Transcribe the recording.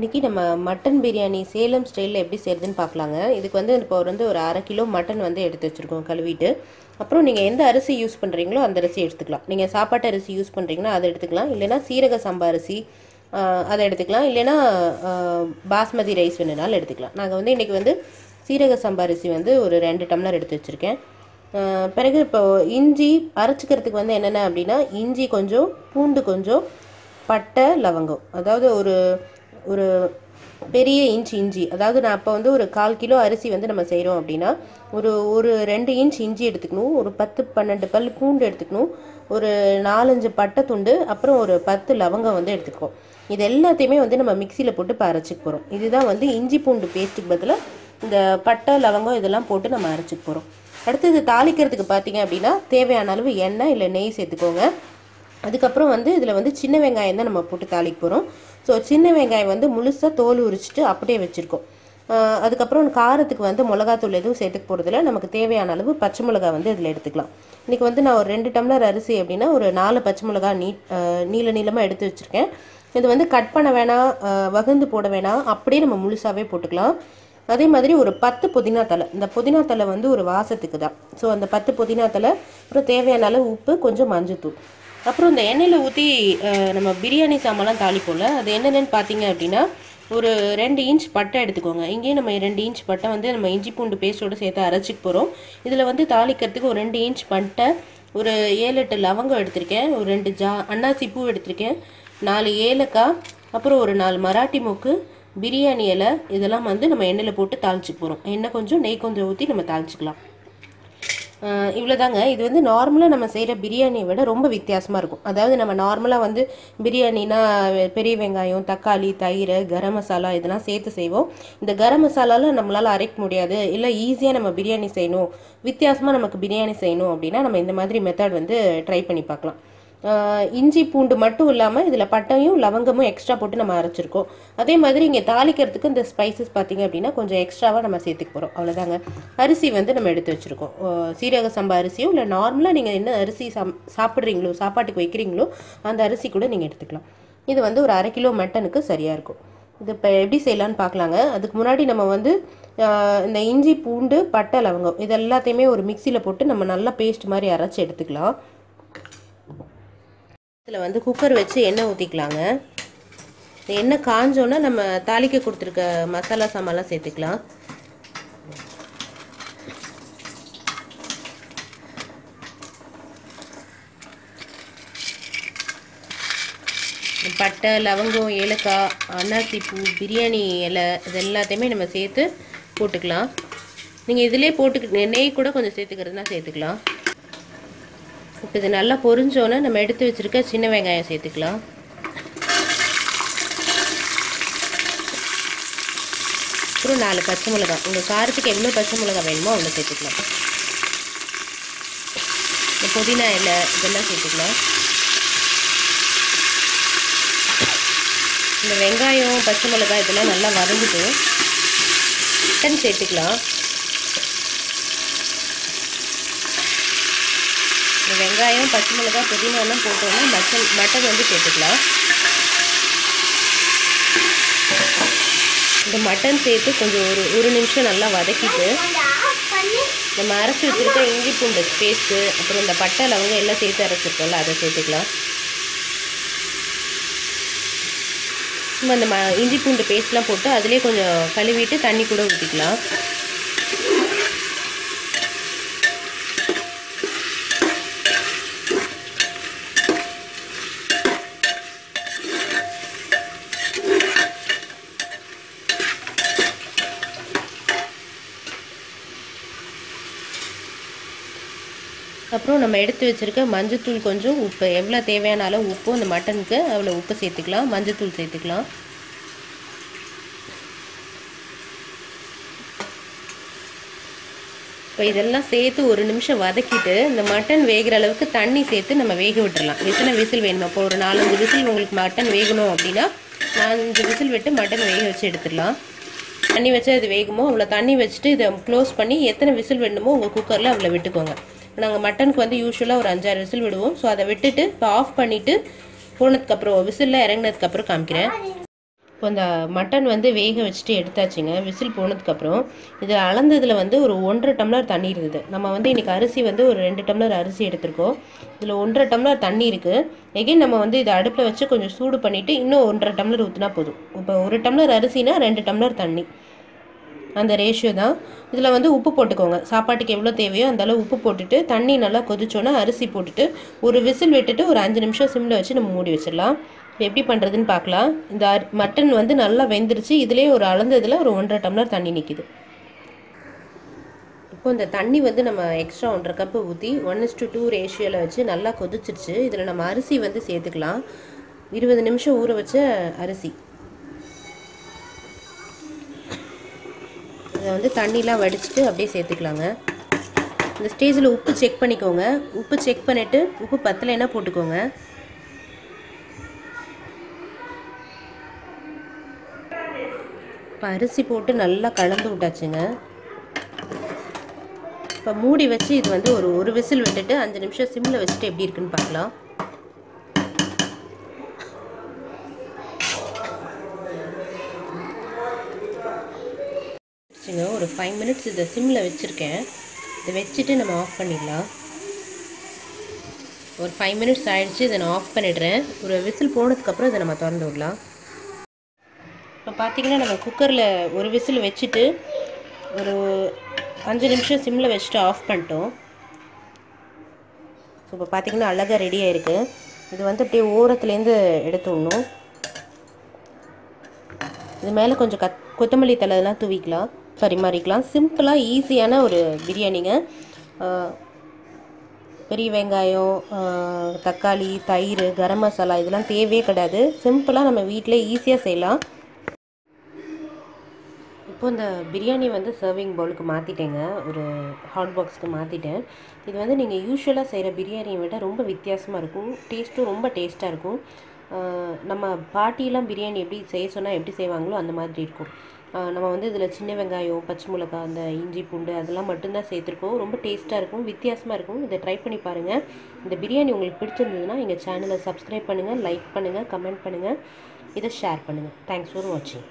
இன்றைக்கி நம்ம மட்டன் பிரியாணி சேலம் ஸ்டைலில் எப்படி செய்கிறதுன்னு பார்க்கலாங்க. இதுக்கு வந்து இப்போ வந்து ஒரு அரை கிலோ மட்டன் வந்து எடுத்து வச்சுருக்கோம் கழுவிட்டு. அப்புறம் நீங்கள் எந்த அரிசி யூஸ் பண்ணுறீங்களோ அந்த அரிசி எடுத்துக்கலாம். நீங்கள் சாப்பாட்டு அரிசி யூஸ் பண்ணுறீங்கன்னா அதை எடுத்துக்கலாம். இல்லைனா சீரக சம்பா அரிசி அதை எடுத்துக்கலாம். இல்லைனா பாஸ்மதி ரைஸ் வேணுனாலும் எடுத்துக்கலாம். நாங்கள் வந்து இன்றைக்கி வந்து சீரக சம்பா அரிசி வந்து ஒரு ரெண்டு டம்ளர் எடுத்து வச்சுருக்கேன். பிறகு இப்போ இஞ்சி அரைச்சிக்கிறதுக்கு வந்து என்னென்ன அப்படின்னா இஞ்சி கொஞ்சம் பூண்டு கொஞ்சம் பட்டை லவங்கம். அதாவது ஒரு ஒரு பெரிய இன்ச் இஞ்சி. அதாவது நான் அப்போ வந்து ஒரு கால் கிலோ அரிசி வந்து நம்ம செய்கிறோம் அப்படின்னா ஒரு ஒரு ரெண்டு இன்ச் இஞ்சி எடுத்துக்கணும் ஒரு பத்து பன்னெண்டு பல் பூண்டு எடுத்துக்கணும் ஒரு நாலஞ்சு பட்டை துண்டு அப்புறம் ஒரு பத்து லவங்கம் வந்து எடுத்துக்குவோம் இது எல்லாத்தையுமே வந்து நம்ம மிக்சியில் போட்டு இப்போ அரைச்சிக்க போகிறோம் இதுதான் வந்து இஞ்சி பூண்டு பேஸ்ட்டுக்கு பதிலாக இந்த பட்டை லவங்கம் இதெல்லாம் போட்டு நம்ம அரைச்சிக்க போகிறோம் அடுத்தது தாளிக்கிறதுக்கு பார்த்தீங்க அப்படின்னா தேவையான அளவு எண்ணெய் இல்லை நெய் சேர்த்துக்கோங்க. அதுக்கப்புறம் வந்து இதில் வந்து சின்ன வெங்காயம் தான் நம்ம போட்டு தாளிக்க போகிறோம் ஸோ சின்ன வெங்காயம் வந்து முழுசாக தோல் உரிச்சிட்டு அப்படியே வச்சுருக்கோம். அதுக்கப்புறம் காரத்துக்கு வந்து மிளகாத்தூள் எதுவும் சேர்த்துக்க போகிறதில்ல நமக்கு தேவையான அளவு பச்சை மிளகா வந்து இதில் எடுத்துக்கலாம். இன்றைக்கி வந்து நான் ஒரு ரெண்டு டம்ளர் அரிசி அப்படின்னா ஒரு நாலு பச்சை மிளகா நீ நீள நீளமாக எடுத்து வச்சுருக்கேன். இது வந்து கட் பண்ண வேணாம் வகுந்து போட வேணாம். அப்படியே நம்ம முழுசாகவே போட்டுக்கலாம். அதே மாதிரி ஒரு பத்து புதினா தலை இந்த புதினா தலை வந்து ஒரு வாசத்துக்கு தான். ஸோ அந்த பத்து புதினா தலை அப்புறம் தேவையான அளவு உப்பு கொஞ்சம் மஞ்சள் தூள் அப்புறம் இந்த எண்ணெயில் ஊற்றி நம்ம பிரியாணி சாமான்லாம் தாளிப்போம்ல அது என்னென்னு பார்த்தீங்க அப்படின்னா ஒரு ரெண்டு இன்ச் பட்டை எடுத்துக்கோங்க. இங்கேயும் நம்ம ரெண்டு இன்ச் பட்டை வந்து நம்ம இஞ்சி பூண்டு பேஸ்ட்டோடு சேர்த்து அரைச்சிக்க போகிறோம் இதில் வந்து தாளிக்கிறதுக்கு ஒரு ரெண்டு இன்ச் பட்டை ஒரு ஏழு எட்டு லவங்கம் எடுத்திருக்கேன். ஒரு ரெண்டு ஜா அன்னாசி பூ எடுத்திருக்கேன். நாலு ஏலக்காய் அப்புறம் ஒரு நாலு மராட்டி மூக்கு பிரியாணி இலை இதெல்லாம் வந்து நம்ம எண்ணெயில் போட்டு தாளிச்சுக்க போகிறோம் எண்ணெய் கொஞ்சம் நெய் கொஞ்சம் ஊற்றி நம்ம தாளிச்சிக்கலாம். இவ்வளோதாங்க இது வந்து நார்மலாக நம்ம செய்கிற பிரியாணியை விட ரொம்ப வித்தியாசமாக இருக்கும். அதாவது நம்ம நார்மலாக வந்து பிரியாணினா பெரிய வெங்காயம் தக்காளி தயிர் கரம் மசாலா இதெல்லாம் சேர்த்து செய்வோம். இந்த கரம் மசாலாலாம் நம்மளால் அரைக்க முடியாது. இல்லை ஈஸியாக நம்ம பிரியாணி செய்யணும். வித்தியாசமாக நமக்கு பிரியாணி செய்யணும் அப்படின்னா நம்ம இந்த மாதிரி மெத்தட் வந்து ட்ரை பண்ணி பார்க்கலாம். இஞ்சி பூண்டு மட்டும் இல்லாமல் இதில் பட்டையும் லவங்கமும் எக்ஸ்ட்ரா போட்டு நம்ம அரைச்சிருக்கோம். அதே மாதிரி இங்கே தாளிக்கிறதுக்கு இந்த ஸ்பைசஸ் பார்த்தீங்க அப்படின்னா கொஞ்சம் எக்ஸ்ட்ராவாக நம்ம சேர்த்துக்க போகிறோம் அவ்வளோதாங்க அரிசி வந்து நம்ம எடுத்து வச்சுருக்கோம். சீரக சம்பா அரிசியோ இல்லை நார்மலாக நீங்கள் என்ன அரிசி சம் சாப்பிட்றீங்களோ சாப்பாட்டுக்கு வைக்கிறீங்களோ அந்த அரிசி கூட நீங்கள் எடுத்துக்கலாம். இது வந்து ஒரு அரை கிலோ மட்டனுக்கு சரியாக இருக்கும். இது இப்போ எப்படி செய்யலான்னு பார்க்கலாங்க அதுக்கு முன்னாடி நம்ம வந்து இந்த இஞ்சி பூண்டு பட்டை லவங்கம் இது எல்லாத்தையுமே ஒரு மிக்சியில் போட்டு நம்ம நல்லா பேஸ்ட் மாதிரி அரைச்சி எடுத்துக்கலாம். இதில் வந்து குக்கர் வச்சு எண்ணெய் ஊற்றிக்கலாங்க இந்த எண்ணெய் காஞ்சோன்னா நம்ம தாளிக்க கொடுத்துருக்க மசாலா சாமான்லாம் சேர்த்துக்கலாம். பட்டை லவங்கம் ஏலக்காய் அன்னாசி பூ பிரியாணி இலை இது எல்லாத்தையுமே நம்ம சேர்த்து போட்டுக்கலாம். நீங்கள் இதிலே போட்டு நெய் கூட கொஞ்சம் சேர்த்துக்கிறதுனா சேர்த்துக்கலாம். இப்போ இது நல்லா பொரிஞ்சோன்னே நம்ம எடுத்து வச்சுருக்க சின்ன வெங்காயம் சேர்த்துக்கலாம். அப்புறம் நாலு பச்சை மிளகாய் உங்கள் காரத்துக்கு எவ்வளோ பச்சை மிளகாய் வேணுமோ அவ்வளோ சேர்த்துக்கலாம். இந்த புதினா இலை இதெல்லாம் சேர்த்துக்கலாம். இந்த வெங்காயம் பச்சை மிளகாய் இதெல்லாம் நல்லா வதங்கிட்டு மட்டன் சேர்த்துக்கலாம் இந்த வெங்காயம் பச்சை மிளகாய் புதினாலாம் போட்டோன்னா மட்டன் மட்டன் வந்து சேர்த்துக்கலாம் இந்த மட்டன் சேர்த்து கொஞ்சம் ஒரு ஒரு நிமிஷம் நல்லா வதக்கிட்டு நம்ம அரைச்சி வச்சுருக்க இஞ்சி பூண்டு பேஸ்ட்டு அப்புறம் இந்த பட்டை லவங்கம் எல்லாம் சேர்த்து அரைச்சிருக்கோம்ல அதை சேர்த்துக்கலாம். நம்ம அந்த ம இஞ்சி பூண்டு பேஸ்ட்லாம் போட்டு அதிலே கொஞ்சம் கழுவிட்டு தண்ணி கூட ஊற்றிக்கலாம் அப்புறம் நம்ம எடுத்து வச்சுருக்க மஞ்சத்தூள் கொஞ்சம் உப்பு. எவ்வளோ தேவையான அளவு உப்பு அந்த மட்டனுக்கு அவ்வளோ உப்பு சேர்த்துக்கலாம். மஞ்சத்தூள் சேர்த்துக்கலாம். இப்போ இதெல்லாம் சேர்த்து ஒரு நிமிஷம் வதக்கிட்டு இந்த மட்டன் வேகிற அளவுக்கு தண்ணி சேர்த்து நம்ம வேக விட்டுடலாம் எத்தனை விசில் வேணும். இப்போ ஒரு நாலஞ்சு விசில் உங்களுக்கு மட்டன் வேகணும் அப்படின்னா நாலஞ்சு விசில் விட்டு மட்டன் வேக வச்சு எடுத்துடலாம். தண்ணி வச்சு அது வேகுமோ? அவ்வளோ தண்ணி வச்சுட்டு இதை க்ளோஸ் பண்ணி எத்தனை விசில் வேணுமோ உங்கள் குக்கரில் அவ்வளோ விட்டுக்கோங்க. நாங்கள் மட்டனுக்கு வந்து யூஸ்வலாக ஒரு அஞ்சாறு விசில் விடுவோம். ஸோ அதை விட்டுட்டு இப்போ ஆஃப் பண்ணிவிட்டு போனதுக்கப்புறம் விசிலில் இறங்கினதுக்கப்புறம் காமிக்கிறேன். இப்போ இந்த மட்டன் வந்து வேக வச்சுட்டு எடுத்தாச்சுங்க. விசில் போனதுக்கப்புறம் இது அளந்ததில் வந்து ஒரு ஒன்றரை டம்ளர் தண்ணி இருந்தது. நம்ம வந்து இன்றைக்கி அரிசி வந்து ஒரு ரெண்டு டம்ளர் அரிசி எடுத்திருக்கோம். இதில் ஒன்றரை டம்ளர் தண்ணி இருக்குது எகைன் நம்ம வந்து இதை அடுப்பில் வச்சு கொஞ்சம் சூடு பண்ணிவிட்டு இன்னும் ஒன்றரை டம்ளர் ஊற்றினா போதும். இப்போ ஒரு டம்ளர் அரிசினா ரெண்டு டம்ளர் தண்ணி. அந்த ரேஷியோ தான். இதில் வந்து உப்பு போட்டுக்கோங்க. சாப்பாட்டுக்கு எவ்வளோ தேவையோ அந்தளவு உப்பு போட்டுட்டு தண்ணி நல்லா கொதிச்சோன்னா அரிசி போட்டுட்டு ஒரு விசில் விட்டுட்டு ஒரு அஞ்சு நிமிஷம் சிம்மில் வச்சு நம்ம மூடி வச்சிடலாம். எப்படி பண்ணுறதுன்னு பார்க்கலாம். இந்த அரி மட்டன் வந்து நல்லா வெந்துருச்சு. இதுலேயே ஒரு அளந்ததில் ஒரு ஒன்றரை டம்ளர் தண்ணி நிற்கிது இப்போ இந்த தண்ணி வந்து நம்ம எக்ஸ்ட்ரா ஒன்றரை கப்பு ஊற்றி ஒன் இஸ் டு டூ ரேஷியோவில் வச்சு நல்லா கொதிச்சிருச்சு. இதில் நம்ம அரிசி வந்து சேர்த்துக்கலாம். இருபது நிமிஷம் ஊற வச்ச அரிசி. வந்து தண்ணிலாம் வடிச்சிட்டு அப்படியே சேர்த்துக்கலாங்க. இந்த ஸ்டேஜில் உப்பு செக் பண்ணிக்கோங்க. உப்பு செக் பண்ணிவிட்டு உப்பு பத்தலைன்னா போட்டுக்கோங்க. இப்போ அரிசி போட்டு நல்லா கலந்து விட்டாச்சுங்க. இப்போ மூடி வச்சு இது வந்து ஒரு ஒரு விசில் விட்டுட்டு அஞ்சு நிமிஷம் சிம்மில் வச்சுட்டு எப்படி இருக்குன்னு பார்க்கலாம் வச்சுங்க ஒரு ஃபைவ் மினிட்ஸ் இதை சிம்மில் வச்சுருக்கேன். இதை வச்சுட்டு நம்ம ஆஃப் பண்ணிடலாம். ஒரு ஃபைவ் மினிட்ஸ் ஆகிடுச்சு இதை நான் ஆஃப் பண்ணிடுறேன். ஒரு விசில் போனதுக்கப்புறம் இதை நம்ம திறந்து விடலாம். இப்போ பார்த்தீங்கன்னா நம்ம குக்கரில் ஒரு விசில் வச்சுட்டு ஒரு அஞ்சு நிமிஷம் சிம்மில் வச்சுட்டு ஆஃப் பண்ணிட்டோம். ஸோ இப்போ பார்த்தீங்கன்னா அழகாக ரெடி ஆயிருக்கு. இது வந்து அப்படியே ஓரத்துலேருந்து எடுத்து விடணும். இது மேலே கொஞ்சம் கத் கொத்தமல்லி இதெல்லாம் தூவிக்கலாம். பரிமாறிக்கலாம். சிம்பிளாக ஈஸியான ஒரு பிரியாணிங்க. பெரிய வெங்காயம் தக்காளி தயிர் கரம் மசாலா இதெல்லாம் தேவையே கிடையாது. சிம்பிளாக நம்ம வீட்டிலே ஈஸியாக செய்யலாம். இப்போ இந்த பிரியாணி வந்து சர்விங் பவுலுக்கு மாற்றிட்டேங்க ஒரு ஹாட் பாக்ஸ்க்கு மாற்றிட்டேன் இது வந்து நீங்கள் யூஸ்வலாக செய்கிற பிரியாணியை விட ரொம்ப வித்தியாசமாக இருக்கும். டேஸ்ட்டும் ரொம்ப டேஸ்ட்டாக இருக்கும். நம்ம பாட்டியெலாம் பிரியாணி எப்படி செய்ய சொன்னால் எப்படி செய்வாங்களோ அந்த மாதிரி இருக்கும். நம்ம வந்து இதில் சின்ன வெங்காயம் பச்சை மிளகாய் அந்த இஞ்சி பூண்டு அதெல்லாம் மட்டும்தான் சேர்த்துருக்கோம். ரொம்ப டேஸ்ட்டாக இருக்கும் வித்தியாசமாக இருக்கும். இதை ட்ரை பண்ணி பாருங்கள் இந்த பிரியாணி உங்களுக்கு பிடிச்சிருந்ததுன்னா எங்கள் சேனலை சப்ஸ்கிரைப் பண்ணுங்கள் லைக் பண்ணுங்கள் கமெண்ட் பண்ணுங்கள் இதை ஷேர் பண்ணுங்கள் தேங்க்ஸ் ஃபார் வாட்சிங்